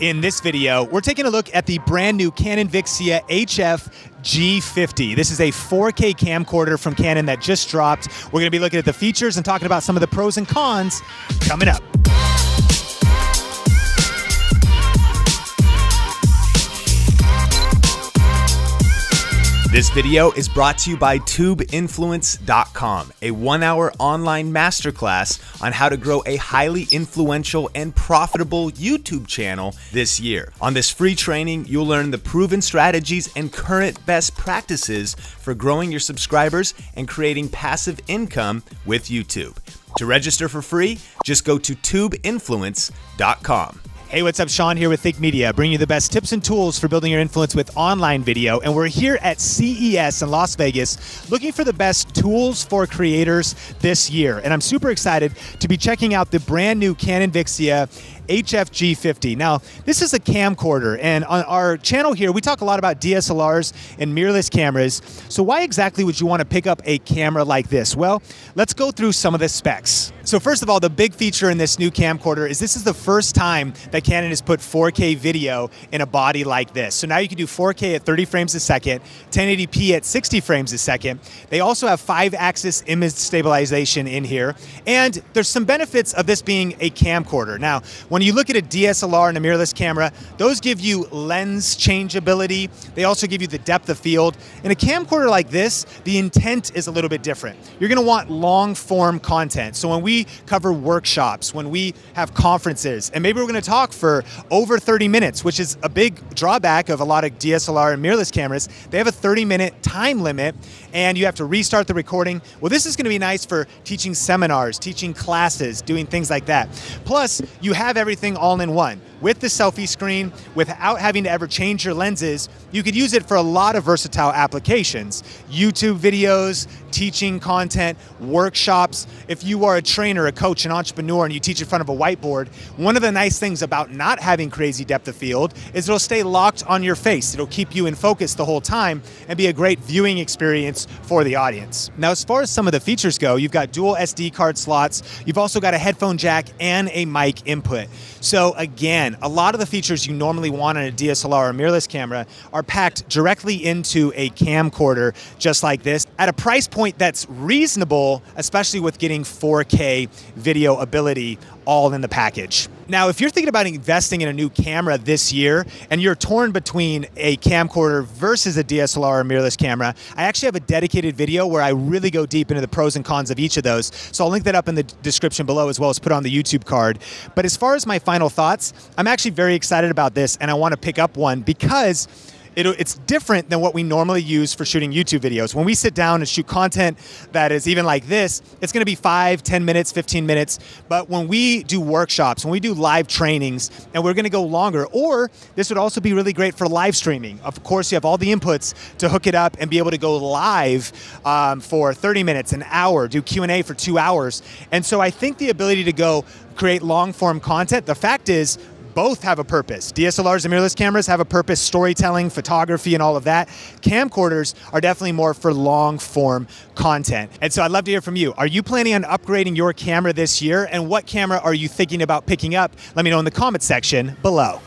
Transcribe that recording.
In this video, we're taking a look at the brand new Canon Vixia HF G50. This is a 4K camcorder from Canon that just dropped. We're going to be looking at the features and talking about some of the pros and cons coming up. This video is brought to you by TubeInfluence.com, a one hour online masterclass on how to grow a highly influential and profitable YouTube channel this year. On this free training, you'll learn the proven strategies and current best practices for growing your subscribers and creating passive income with YouTube. To register for free, just go to TubeInfluence.com. Hey, what's up? Sean here with Think Media, bringing you the best tips and tools for building your influence with online video. And we're here at CES in Las Vegas looking for the best tools for creators this year. And I'm super excited to be checking out the brand new Canon Vixia HFG50. Now, this is a camcorder, and on our channel here, we talk a lot about DSLRs and mirrorless cameras. So why exactly would you want to pick up a camera like this? Well, let's go through some of the specs. So first of all, the big feature in this new camcorder is this is the first time that Canon has put 4K video in a body like this. So now you can do 4K at 30 frames a second, 1080p at 60 frames a second. They also have five axis image stabilization in here. And there's some benefits of this being a camcorder. Now, when you look at a DSLR and a mirrorless camera, those give you lens changeability. They also give you the depth of field. In a camcorder like this, the intent is a little bit different. You're gonna want long form content. So when we cover workshops, when we have conferences, and maybe we're gonna talk for over 30 minutes, which is a big drawback of a lot of DSLR and mirrorless cameras. They have a 30 minute time limit and you have to restart the recording. Well, this is gonna be nice for teaching seminars, teaching classes, doing things like that. Plus, you have everything all in one. With the selfie screen, without having to ever change your lenses, you could use it for a lot of versatile applications. YouTube videos, teaching content, workshops. If you are a trainer, a coach, an entrepreneur, and you teach in front of a whiteboard, one of the nice things about not having crazy depth of field is it'll stay locked on your face. It'll keep you in focus the whole time and be a great viewing experience for the audience. Now, as far as some of the features go, you've got dual SD card slots, you've also got a headphone jack and a mic input. So again, a lot of the features you normally want on a DSLR or mirrorless camera are packed directly into a camcorder just like this at a price point that's reasonable, especially with getting 4K video ability all in the package. Now, if you're thinking about investing in a new camera this year and you're torn between a camcorder versus a DSLR or mirrorless camera, I actually have a dedicated video where I really go deep into the pros and cons of each of those. So I'll link that up in the description below as well as put on the YouTube card. But as far as my final thoughts, I'm actually very excited about this and I want to pick up one because it, it's different than what we normally use for shooting YouTube videos. When we sit down and shoot content that is even like this, it's gonna be five, 10 minutes, 15 minutes. But when we do workshops, when we do live trainings, and we're gonna go longer, or this would also be really great for live streaming. Of course, you have all the inputs to hook it up and be able to go live um, for 30 minutes, an hour, do Q&A for two hours. And so I think the ability to go create long form content, the fact is both have a purpose. DSLRs and mirrorless cameras have a purpose, storytelling, photography, and all of that. Camcorders are definitely more for long form content. And so I'd love to hear from you. Are you planning on upgrading your camera this year? And what camera are you thinking about picking up? Let me know in the comment section below.